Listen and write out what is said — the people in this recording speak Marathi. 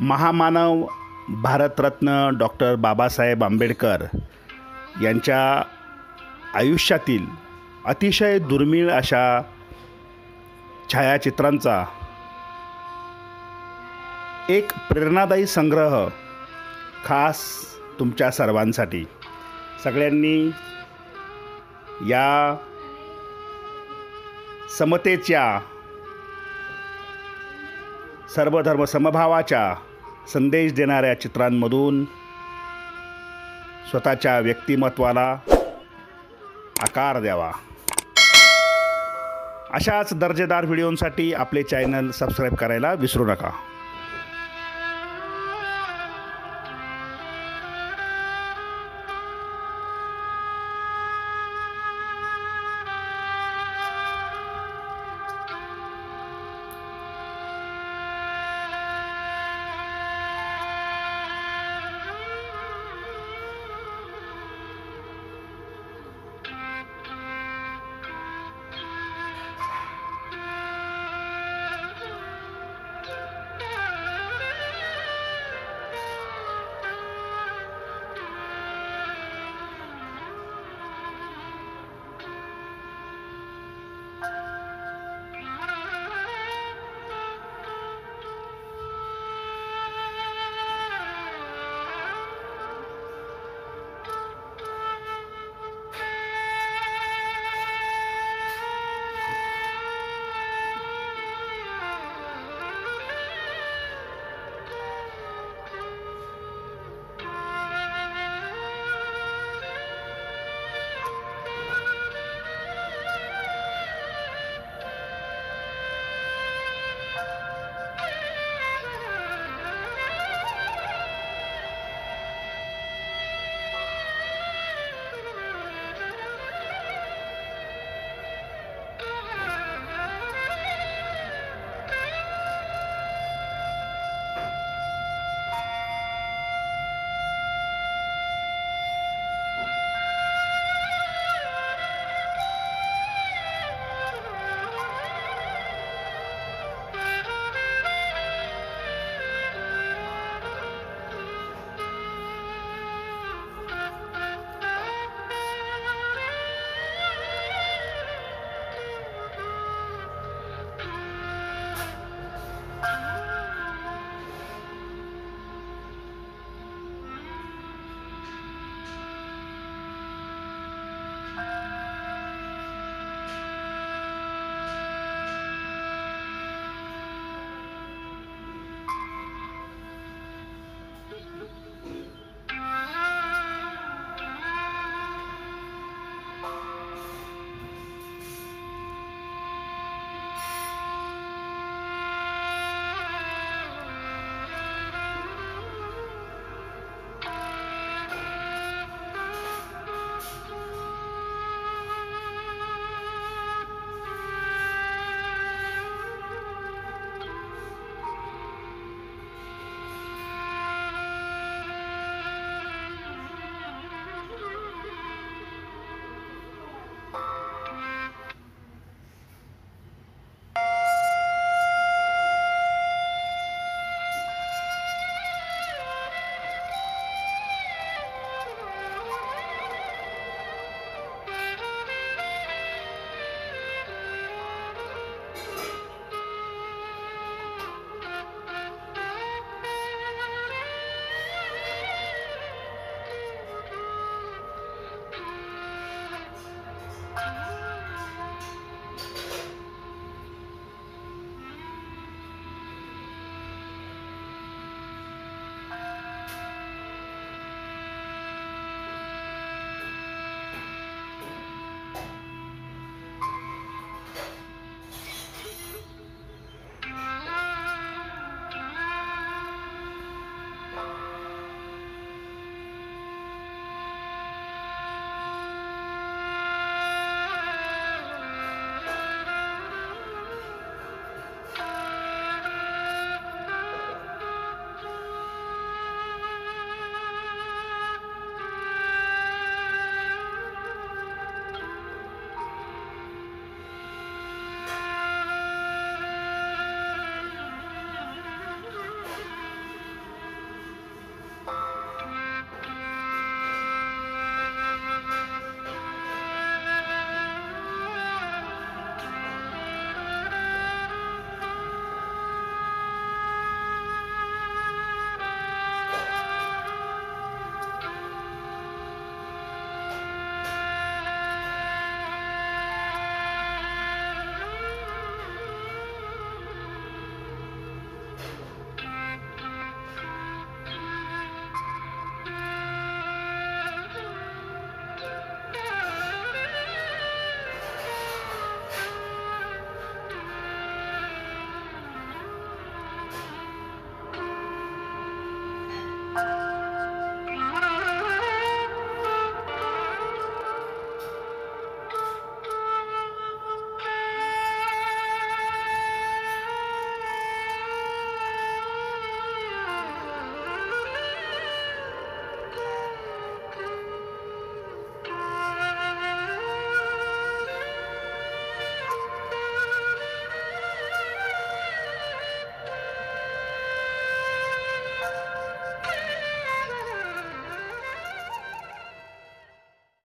महामानव भारतरत्न डॉक्टर बाबासाहेब आंबेडकर यांच्या आयुष्यातील अतिशय दुर्मिळ अशा छायाचित्रांचा एक प्रेरणादायी संग्रह खास तुमच्या सर्वांसाठी. सगळ्यांनी या समतेच्या सर्वधर्म समभावाच्या संदेश देणाऱ्या चित्रांमधून स्वतःच्या व्यक्तिमत्वाला आकार द्यावा. अशाच दर्जेदार व्हिडिओंसाठी आपले चॅनल सबस्क्राईब करायला विसरू नका.